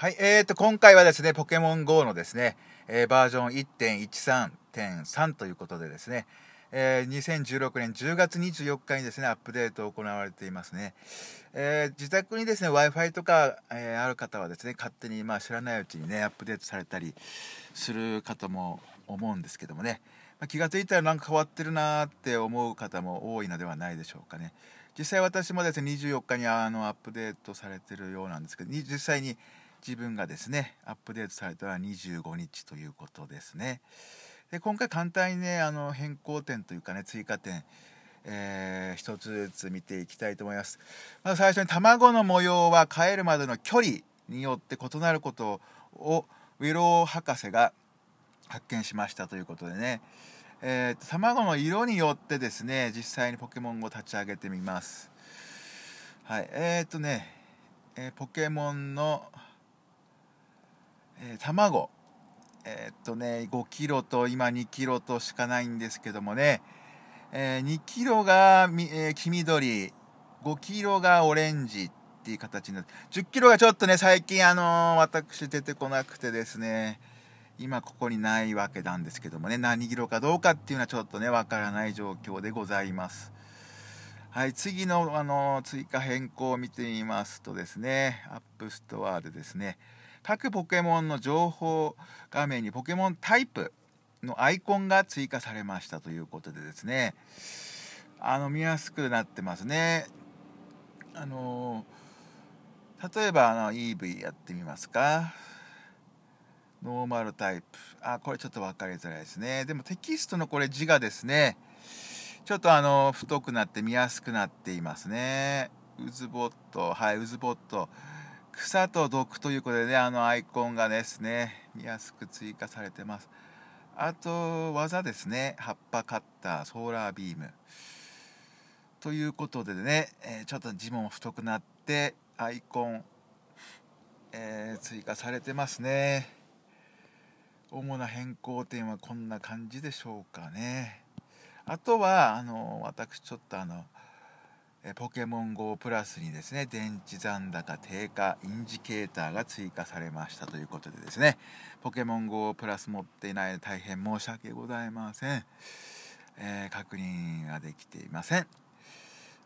はい、えーと、今回はですね、ポケモン GO のですね、えー、バージョン1.13.3ということでですね、えー、2016年10月24日にですね、アップデート行われていますね。えー、自宅にですね、Wi-Fi とか、えー、ある方はですね、勝手に、まあ、知らないうちにね、アップデートされたりする方も思うんですけどもね、まあ、気が付いたらなんか変わってるなーって思う方も多いのではないでしょうかね。実際私もですね、24日にあのアップデートされてるようなんですけど、実際に自分がですねアップデートされたのは25日ということですね。で今回簡単にねあの変更点というかね追加点えー、一つずつ見ていきたいと思います。まず最初に卵の模様は帰るまでの距離によって異なることをウィロー博士が発見しましたということでね、えー、卵の色によってですね実際にポケモンを立ち上げてみます。はいえー、っとね、えー、ポケモンのえー、卵。えー、っとね5キロと今2キロとしかないんですけどもね、えー、2キロが、え黄緑。5キロがオレンジっていう形になって。10キロがちょっとね最近あの私出てこなくてですね。今ここにないわけなんですけどもね。何色かどうかっていうのはちょっとねわからない状況でございます。はい次のあの追加変更を見てみますとですね。 App Store でですね。各ポケモンの情報画面にポケモンタイプのアイコンが追加されましたということでですね。あの見やすくなってますね。あの例えばあの EV やってみますか。ノーマルタイプ。あこれちょっと分かりづらいですね。でもテキストのこれ字がですね。ちょっとあの太くなって見やすくなっていますね。ウズボット。はいウズボット。草と毒ということでねあのアイコンがですね見やすく追加されてます。あと技ですね。葉っぱカッターソーラービーム。ということでね、え、ちょっと字も太くなってアイコン、えー、追加されてますね。主な変更点はこんな感じでしょうかね。あとはあの私ちょっとあのポケモン GO プラスにですね電池残高低下インジケーターが追加されましたということでですねポケモン GO プラス持っていない大変申し訳ございません、えー、確認ができていません。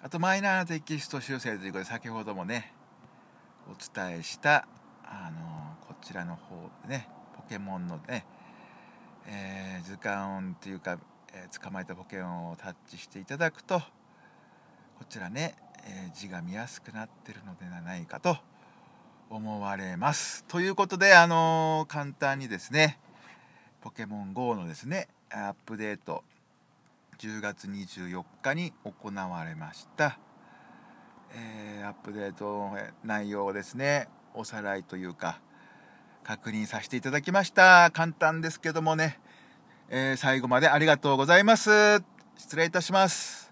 あとマイナーテキスト修正ということで先ほどもねお伝えしたあのこちらの方でねポケモンのね、えー、図鑑音というか、えー、捕まえたポケモンをタッチしていただくとこちらね、えー、字が見やすくなってるのではないかと思われます。ということで、あのー、簡単にですね、ポケモン GO のですね、アップデート、10月24日に行われました。えー、アップデート内容をですね、おさらいというか、確認させていただきました。簡単ですけどもね、えー、最後までありがとうございます。失礼いたします。